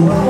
Senhor.